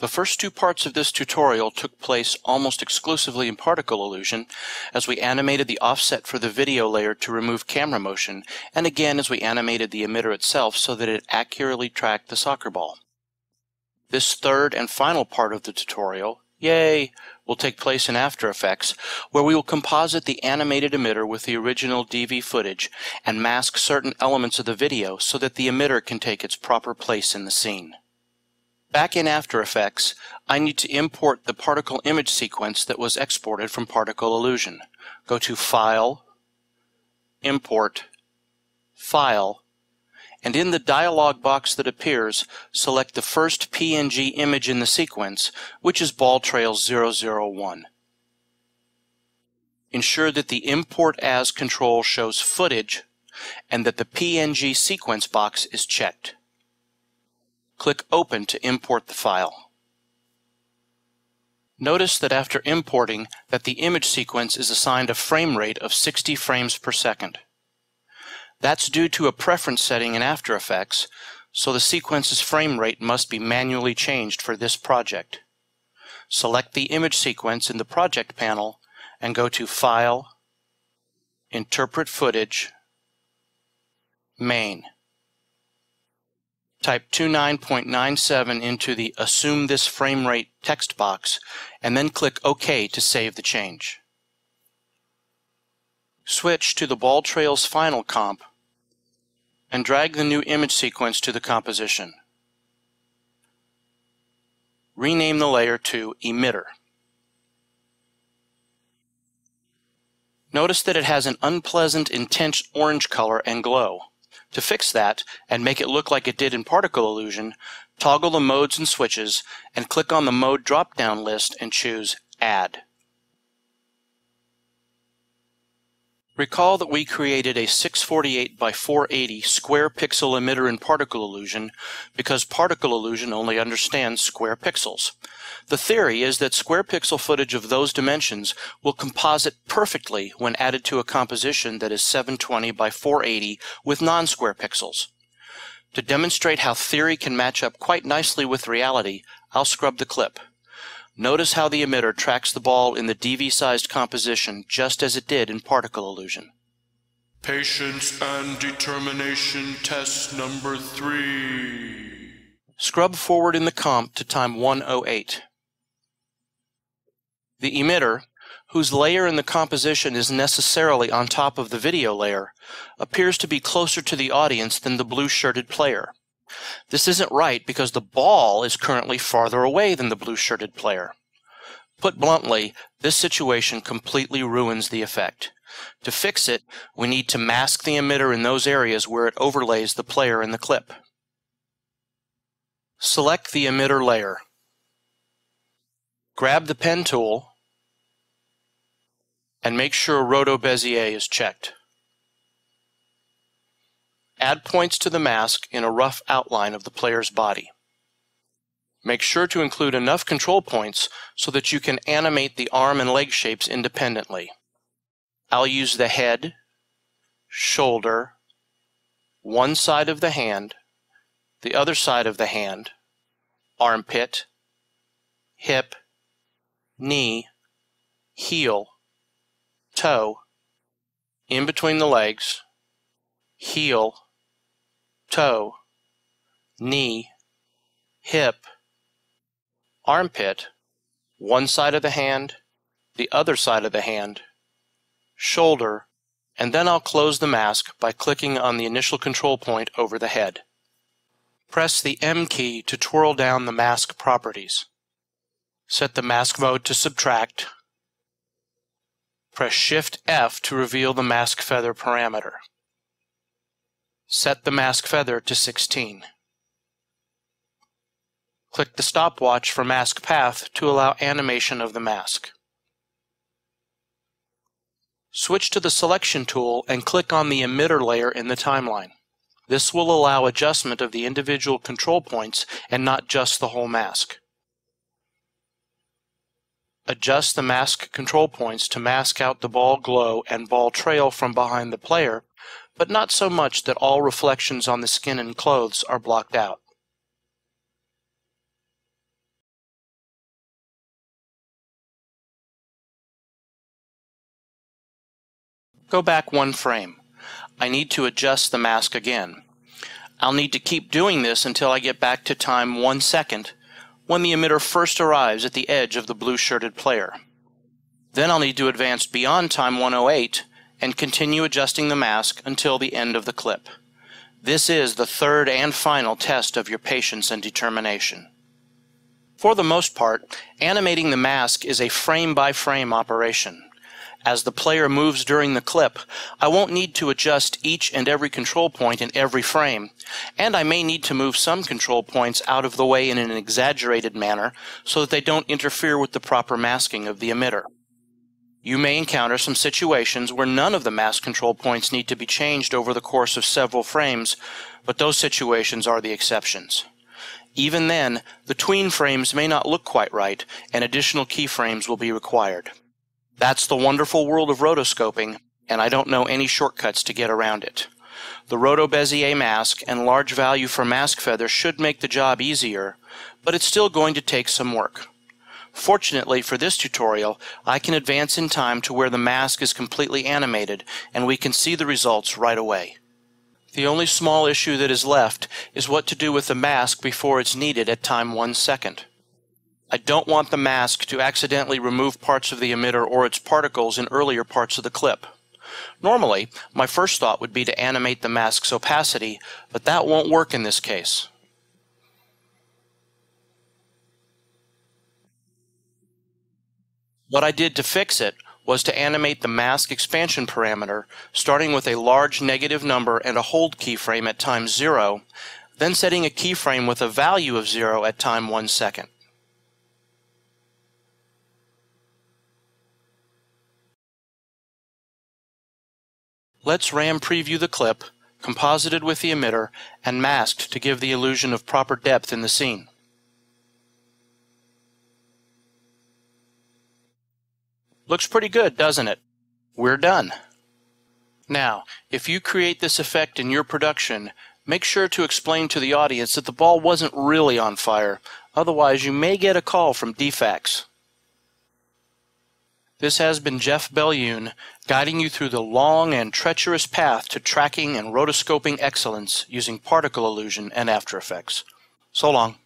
The first two parts of this tutorial took place almost exclusively in particle illusion as we animated the offset for the video layer to remove camera motion and again as we animated the emitter itself so that it accurately tracked the soccer ball. This third and final part of the tutorial, yay, will take place in After Effects where we will composite the animated emitter with the original DV footage and mask certain elements of the video so that the emitter can take its proper place in the scene. Back in After Effects, I need to import the particle image sequence that was exported from Particle Illusion. Go to File, Import, File, and in the dialog box that appears, select the first PNG image in the sequence, which is Ball Trails 001. Ensure that the Import As control shows footage and that the PNG sequence box is checked. Click Open to import the file. Notice that after importing that the image sequence is assigned a frame rate of 60 frames per second. That's due to a preference setting in After Effects, so the sequence's frame rate must be manually changed for this project. Select the image sequence in the Project panel and go to File, Interpret Footage, Main. Type 29.97 into the Assume this frame rate text box and then click OK to save the change. Switch to the Ball Trails Final Comp and drag the new image sequence to the composition. Rename the layer to Emitter. Notice that it has an unpleasant intense orange color and glow. To fix that and make it look like it did in particle illusion, toggle the modes and switches and click on the mode drop-down list and choose Add. Recall that we created a 648 by 480 square pixel emitter in particle illusion because particle illusion only understands square pixels. The theory is that square pixel footage of those dimensions will composite perfectly when added to a composition that is 720 by 480 with non-square pixels. To demonstrate how theory can match up quite nicely with reality, I'll scrub the clip. Notice how the emitter tracks the ball in the DV-sized composition just as it did in particle illusion. Patience and determination test number three. Scrub forward in the comp to time 108. The emitter, whose layer in the composition is necessarily on top of the video layer, appears to be closer to the audience than the blue-shirted player. This isn't right because the ball is currently farther away than the blue-shirted player. Put bluntly, this situation completely ruins the effect. To fix it, we need to mask the emitter in those areas where it overlays the player in the clip. Select the emitter layer. Grab the pen tool and make sure Roto Bezier is checked. Add points to the mask in a rough outline of the player's body. Make sure to include enough control points so that you can animate the arm and leg shapes independently. I'll use the head, shoulder, one side of the hand, the other side of the hand, armpit, hip, knee, heel, toe, in between the legs, heel, toe, knee, hip, armpit, one side of the hand, the other side of the hand, shoulder, and then I'll close the mask by clicking on the initial control point over the head. Press the M key to twirl down the mask properties. Set the mask mode to subtract. Press Shift F to reveal the mask feather parameter. Set the mask feather to 16. Click the stopwatch for mask path to allow animation of the mask. Switch to the selection tool and click on the emitter layer in the timeline. This will allow adjustment of the individual control points and not just the whole mask. Adjust the mask control points to mask out the ball glow and ball trail from behind the player but not so much that all reflections on the skin and clothes are blocked out. Go back one frame. I need to adjust the mask again. I'll need to keep doing this until I get back to time one second when the emitter first arrives at the edge of the blue shirted player. Then I'll need to advance beyond time 108 and continue adjusting the mask until the end of the clip. This is the third and final test of your patience and determination. For the most part, animating the mask is a frame-by-frame operation. As the player moves during the clip, I won't need to adjust each and every control point in every frame, and I may need to move some control points out of the way in an exaggerated manner so that they don't interfere with the proper masking of the emitter. You may encounter some situations where none of the mask control points need to be changed over the course of several frames, but those situations are the exceptions. Even then, the tween frames may not look quite right, and additional keyframes will be required. That's the wonderful world of rotoscoping, and I don't know any shortcuts to get around it. The Roto Bezier mask and large value for mask feather should make the job easier, but it's still going to take some work. Fortunately for this tutorial, I can advance in time to where the mask is completely animated and we can see the results right away. The only small issue that is left is what to do with the mask before it's needed at time 1 second. I don't want the mask to accidentally remove parts of the emitter or its particles in earlier parts of the clip. Normally, my first thought would be to animate the mask's opacity, but that won't work in this case. What I did to fix it was to animate the mask expansion parameter, starting with a large negative number and a hold keyframe at time 0, then setting a keyframe with a value of 0 at time 1 second. Let's RAM preview the clip, composited with the emitter, and masked to give the illusion of proper depth in the scene. Looks pretty good, doesn't it? We're done. Now, if you create this effect in your production, make sure to explain to the audience that the ball wasn't really on fire, otherwise you may get a call from DFACS. This has been Jeff Bellune, guiding you through the long and treacherous path to tracking and rotoscoping excellence using particle illusion and After Effects. So long.